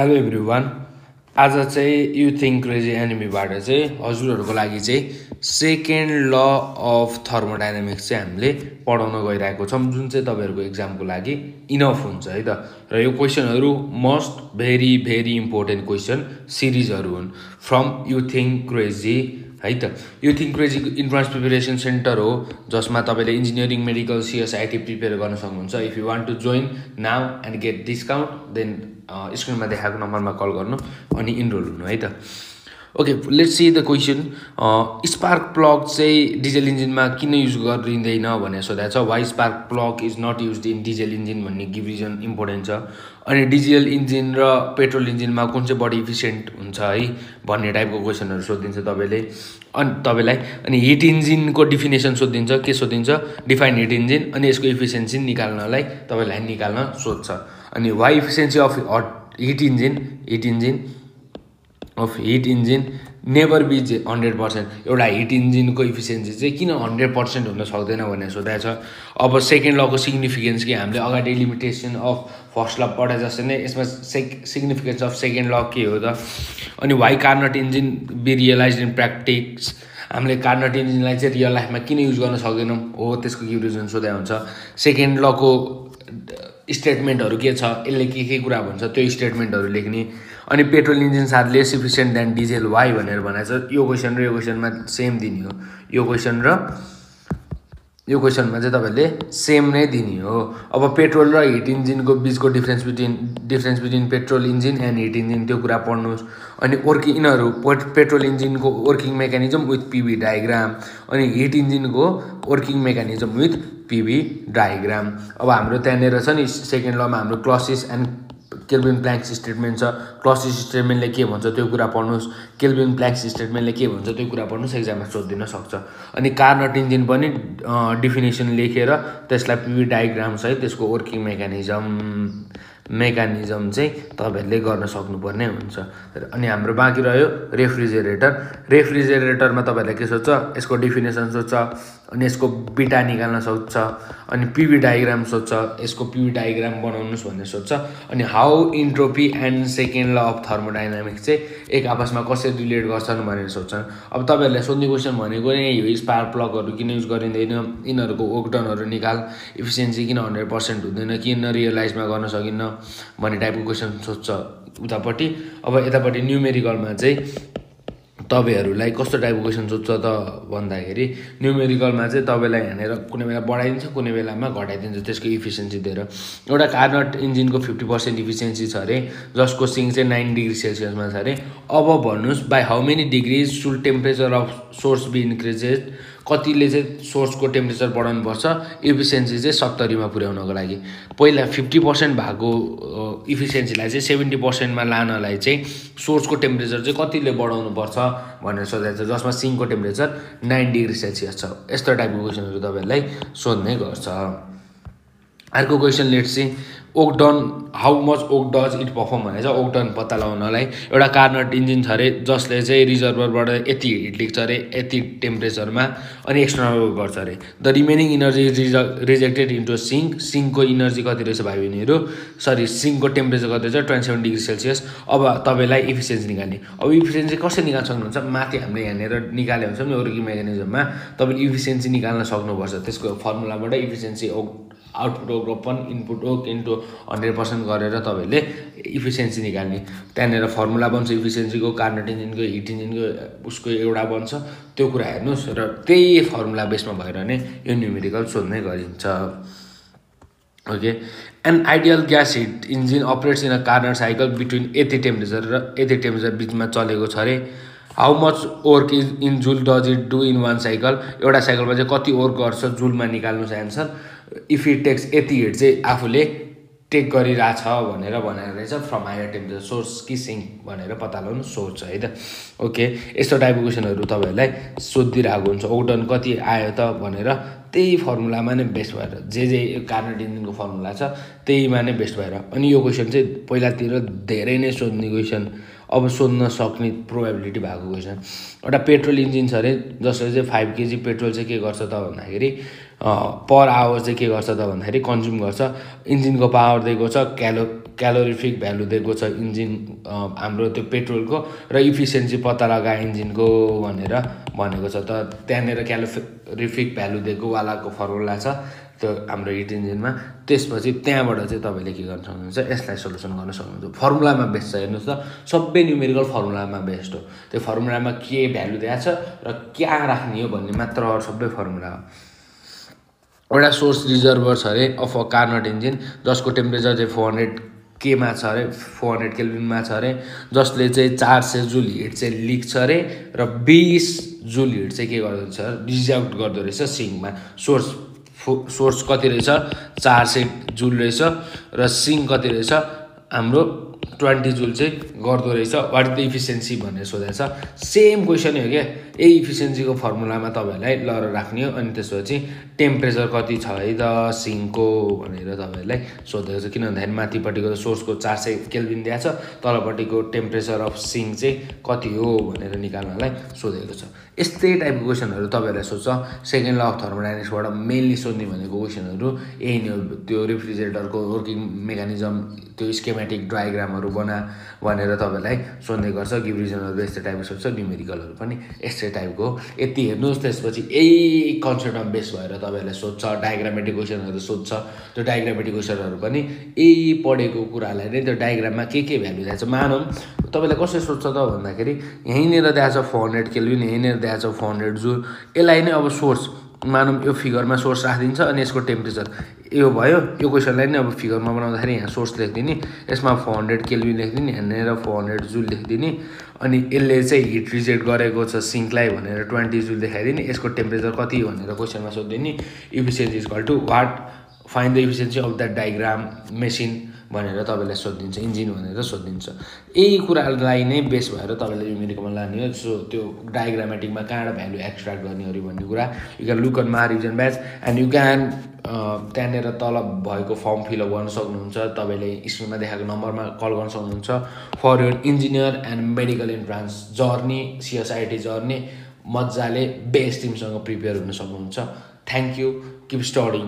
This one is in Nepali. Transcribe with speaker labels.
Speaker 1: हेलो एभ्री वान आज चाहिँ यु थिङ्क क्रेजी एनिमीबाट चाहिँ हजुरहरूको लागि चाहिँ सेकेन्ड ल अफ थर्मोडाइनामिक्स चाहिँ हामीले पढाउन गइरहेको छौँ। जुन चाहिँ तपाईँहरूको इक्जामको लागि इनफ हुन्छ है त। र यो क्वेसनहरू must very very important question सिरिजहरू हुन्। फ्रम यु थिङ्क क्रेजी है त? यो Think Crazy entrance preparation centre हो जसमा तपाईँले इन्जिनियरिङ मेडिकल सिएसआइटी प्रिपेयर गर्न सक्नुहुन्छ। If you want to join now and get discount then स्क्रिनमा देखाएको नम्बरमा कल गर्नु अनि इनरोल हुनु है त? Okay let's see the question spark plug चाहिँ डिजेल इन्जिनमा किन युज गरिँदैन भनेर सोधेको छ why spark plug is not use in diesel engine भन्ने गिभ रिजन इम्पोर्टेन्ट छ. अनि डिजेल इन्जिन र पेट्रोल इन्जिनमा कुन चाहिँ बडी इफिसियन्ट हुन्छ है भन्ने टाइपको क्वेसनहरू सोधिदिन्छ तपाईँले। अनि तपाईँलाई अनि हिट इन्जिनको डिफिनेसन सोधिदिन्छ के सोधिन्छ? डिफाइन हिट इन्जिन अनि यसको इफिसियन्सी निकाल्नलाई तपाईँलाई निकाल्न सोध्छ। अनि why efficiency of hot heat engine heat engine of heat engine never be hundred percent एउटा हिट इन्जिनको इफिसियन्सी चाहिँ किन हन्ड्रेड पर्सेन्ट हुन सक्दैन भनेर सोधेको छ। अब सेकेन्ड लको सिग्निफिकेन्स कि? हामीले अगाडि लिमिटेसन अफ फर्स्ट ल पढाए जस्तै नै यसमा सेक सिग्निफिकेन्स अफ सेकेन्ड ल के हो त? अनि why Carnot engine be realize in practice हामीले कार्नट इन्जिनलाई चाहिँ रियल लाइफमा किन युज गर्न सक्दैनौँ? हो त्यसको रिजन सोधा हुन्छ। सेकेन्ड लको स्टेटमेन्टहरू के छ यसले के के कुरा भन्छ त्यो स्टेटमेन्टहरू लेख्ने। अनि petrol engines are less efficient than diesel why भनेर भनेको छ यो क्वेसन र यो क्वेसनमा सेम दिने हो। यो क्वेसन र यो क्वेसनमा चाहिँ तपाईँहरूले सेम नै दिने हो। अब पेट्रोल र हिट इन्जिनको बिचको difference between difference between petrol engine and heat engine त्यो कुरा पढ्नुहोस्। अनि वर्किङ यिनीहरू petrol इन्जिनको working mechanism with PV diagram अनि heat इन्जिनको working mechanism with PV diagram अब हाम्रो त्यहाँनिर छ नि सेकेन्ड लमा हाम्रो Clausius and Kelvin Planck's statement छ. क्लसिस स्टेटमेन्टले के भन्छ त्यो कुरा पढ्नुहोस्. केल्भिन प्ल्याङ्क्स स्टेटमेन्टले के भन्छ त्यो कुरा पढ्नुहोस् एक्जाममा सोधिदिन सक्छ. अनि कार्नट इन्जिन पनि डिफिनेसन लेखेर त्यसलाई पिभी डायग्राम सहित त्यसको वर्किङ मेकानिजम मेकानिजम चाहिँ तपाईँहरूले गर्न सक्नुपर्ने हुन्छ। अनि हाम्रो बाँकी रह्यो रेफ्रिजेरेटर। रेफ्रिजेरेटरमा तपाईँहरूलाई के सोध्छ? यसको डिफिनेसन सोध्छ अनि यसको बिटा निकाल्न सोध्छ अनि पिभी डायग्राम सोध्छ यसको पिभी डायग्राम बनाउनुहोस् भन्ने सोध्छ। अनि how entropy and second law of thermodynamics चाहिँ एक आपसमा कसरी रिलेट गर्छन् भनेर सोध्छन्। अब तपाईँहरूलाई सोध्ने क्वेसन भनेको नै यो स्पार्क प्लगहरू किन युज गरिँदैन यिनीहरूको ओक्टनहरू निकाल इफिसियन्सी किन हन्ड्रेड पर्सेन्ट हुँदैन किन रियलाइजमा गर्न सकिन्न भन्ने टाइपको क्वेसन सोध्छ उतापट्टि। अब यतापट्टि न्युमेरिकलमा चाहिँ तपाईँहरूलाई कस्तो टाइपको क्वेसन सोध्छ त भन्दाखेरि न्युमेरिकलमा चाहिँ तपाईँलाई यहाँनिर कुनै बेला बढाइदिन्छ कुनै बेलामा घटाइदिन्छ। त्यसको इफिसियन्सी दिएर। एउटा कार्नट इन्जिनको फिफ्टी पर्सेन्ट इफिसियन्सी छ अरे जसको सिङ चाहिँ नाइन डिग्री सेल्सियसमा छ अरे। अब भन्नुहोस् by how many degrees shall temperature of source be increased कतिले चाहिँ सोर्सको टेम्परेचर बढाउनुपर्छ इफिसियन्सी चाहिँ सत्तरीमा पुर्याउनको लागि। पहिला फिफ्टी पर्सेन्ट भएको इफिसियन्सीलाई चाहिँ सेभेन्टी पर्सेन्टमा लानलाई चाहिँ सोर्सको टेम्परेचर चाहिँ कतिले बढाउनुपर्छ भनेर सोधाइन्छ जसमा सिङको टेम्परेचर नाइन डिग्री सेल्सियस छ। यस्तो टाइपको क्वेसनहरू तपाईँहरूलाई सोध्ने गर्छ। अर्को क्वेसन लेट चाहिँ work done how much work does it perform भनेर चाहिँ ओकडन पत्ता लगाउनलाई। एउटा कार्नट इन्जिन छ अरे जसले चाहिँ रिजर्भरबाट यति हिट लिन्छ अरे यति टेम्परेचरमा अनि एक्सटर्नल गर्छ अरे। The remaining energy ridge rejected into sink सिङ्कको इनर्जी कति रहेछ भाइ बहिनीहरू? सरी सिङ्कको टेम्परेचर कति रहेछ? ट्वेन्टी सेभेन डिग्री सेल्सियस अब तपाईँलाई इफिसियन्सी निकाल्ने। अब इफिसियन्सी कसरी निकाल्न सक्नुहुन्छ? माथि हामीले यहाँनिर निकाले हुन्छ नि वर्किङ मेकानिजममा तपाईँले इफिसियन्सी निकाल्न सक्नुपर्छ। त्यसको फर्मुलाबाट efficiency output work upon input work into hundred percent गरेर तपाईँहरूले इफिसियन्सी निकाल्ने। त्यहाँनिर फर्मुला बन्छ इफिसियन्सीको कार्नेट इन्जिनको हिट इन्जिनको उसको एउटा बन्छ। त्यो कुरा हेर्नुहोस् र त्यही फर्मुला बेसमा भएर नै यो न्युमेरिकल सोध्ने गरिन्छ। Okay and ideal gas heat engine operates in a Carnot cycle between यति टेम्परेचर र यति टेम्परेचर बिचमा चलेको छ अरे। How much work is in joule does it do in one cycle एउटा साइकलमा चाहिँ कति वर्क गर्छ जुलमा निकाल्नुहोस् एन्सर इफ इट टेक्स यति हिट चाहिँ आफूले टेक गरिरहेछ भनेर भनेर रहेछ फ्रम हायर टेम्परेचर सोर्स कि सिङ भनेर पत्ता लगाउनु सोर्स है त? ओके यस्तो टाइपको क्वेसनहरू तपाईँहरूलाई सोधिरहेको हुन्छ। ओडन कति आयो त भनेर त्यही फर्मुलामा नै बेस्ट भएर जे जे कार्नेट इन्जिनको फर्मुला छ त्यहीमा नै बेस्ट भएर। अनि यो क्वेसन चाहिँ पहिलातिर धेरै नै सोध्ने क्वेसन अब सोध्न सक्ने प्रोबेबिलिटी भएको क्वेसन एउटा पेट्रोल इन्जिन छ अरे जसले चाहिँ फाइभ केजी पेट्रोल चाहिँ के गर्छ त भन्दाखेरि पर आवर चाहिँ के गर्छ त भन्दाखेरि कन्ज्युम गर्छ. इन्जिनको पावर दिएको छ क्यालो क्यालोरिफिक भ्यालु दिएको छ इन्जिन हाम्रो त्यो पेट्रोलको र इफिसियन्सी पत्ता लगाए इन्जिनको भनेर भनेको छ। त त्यहाँनिर क्यालोरिफिक भ्यालु दिएको वालाको फर्मुला छ त्यो हाम्रो हिट इन्जिनमा। त्यसपछि त्यहाँबाट चाहिँ तपाईँले के गर्न सक्नुहुन्छ यसलाई सोल्युसन गर्न सक्नुहुन्छ। फर्मुलामा बेस्ट छ हेर्नुहोस् त। सबै न्युमेरिकल फर्मुलामा बेस्ट हो। त्यो फर्मुलामा के भ्यालु दिएको छ र क्या राख्ने हो भन्ने मात्र सबै फर्मुला हो। एउटा सोर्स रिजर्भर छ अरे अफ अ कार्नट इन्जिन जसको टेम्परेचर चाहिँ फोर हन्ड्रेड केमा छ अरे? फोर हन्ड्रेड केल्भिनमा छ अरे। जसले चाहिँ चार सय जुल हिट चाहिँ लिक छ अरे र बिस जुल हिट चाहिँ के गर्दो रहेछ? रिजाउट गर्दो रहेछ सिङमा सोर्स फो सोर्स कति रहेछ? चार सय जुल रहेछ र सिङ कति रहेछ? हाम्रो ट्वेन्टी जुल चाहिँ गर्दो रहेछ। वाट द इफिसियन्सी भनेर सोधेको छ सेम क्वेसन हो क्या यही इफिसियन्सीको फर्मुलामा तपाईँहरूलाई लर राख्ने हो। अनि त्यसपछि टेम्परेचर कति छ है त? सिङको भनेर तपाईँहरूलाई सोधेको छ किन भन्दाखेरि माथिपट्टिको सोर्सको चार सय केल्भिन दिएको छ। तलपट्टिको टेम्परेचर अफ सिङ चाहिँ कति हो भनेर निकाल्नलाई सोधेको छ। यस्तै टाइपको क्वेसनहरू तपाईँहरूलाई सोध्छ। सेकेन्ड ल अफ थर्मोडाइनिक्सबाट मेनली सोध्ने भनेको क्वेसनहरू यही नै त्यो रेफ्रिजरेटरको वर्किङ मेकानिजम त्यो स्केमेटिक डायग्रामहरू बना भनेर तपाईँलाई सोध्ने गर्छ। गिभ रिजनहरू यस्तै टाइपको सोध्छ। न्युमेरिकलहरू पनि यस्तै टाइपको यति हेर्नुहोस् त्यसपछि यही कन्सेप्टमा बेस भएर तपाईँहरूलाई सोध्छ। डायग्रामेटिक क्वेसनहरू सोध्छ। त्यो डायग्रामेटिक क्वेसनहरू पनि यही पढेको कुरालाई नै त्यो डायग्राममा के के भ्यालु दिएको छ मानौँ। तपाईँलाई कसरी सोध्छ त भन्दाखेरि यहीँनिर दिएको छ फोर हन्ड्रेड केल्भिन यहीँनिर दिएको छ फोर हन्ड्रेड जुल यसलाई नै अब सोर्स मानौँ यो फिगरमा सोर्स राखिदिन्छ अनि यसको टेम्परेचर। यो भयो यो क्वेसनलाई नै अब फिगरमा बनाउँदाखेरि यहाँ सोर्स लेखिदिने यसमा फोर हन्ड्रेड केल्भिन लेखिदिने यहाँनिर फोर हन्ड्रेड जुल लेखिदिने अनि यसले चाहिँ हिट रिजेक्ट गरेको छ सिङ्कलाई भनेर ट्वेन्टी जुल देखाइदिने यसको टेम्परेचर कति भनेर क्वेसनमा सोधिदिने efficiency is call to what find the efficiency of that diagram machine भनेर तपाईँलाई सोधिदिन्छ इन्जिन भनेर सोधिदिन्छ। यही कुरालाई नै बेस भएर तपाईँले युमेरिकमा लाने हो। सो त्यो डायग्रामेटिकमा कहाँबाट भ्यालु एक्सट्र्याक्ट गर्नेहरू भन्ने कुरा। यु क्यान लुक अन मा reason batch and you can त्यहाँनिर तल भएको फर्म फिलअप गर्न सक्नुहुन्छ। तपाईँले स्क्रिनमा देखाएको नम्बरमा कल गर्न सक्नुहुन्छ। For your engineer and medical entrance journey CSIT journey मजाले बेस्ट टिमसँग प्रिपेयर हुन सक्नुहुन्छ। Thank you keep studying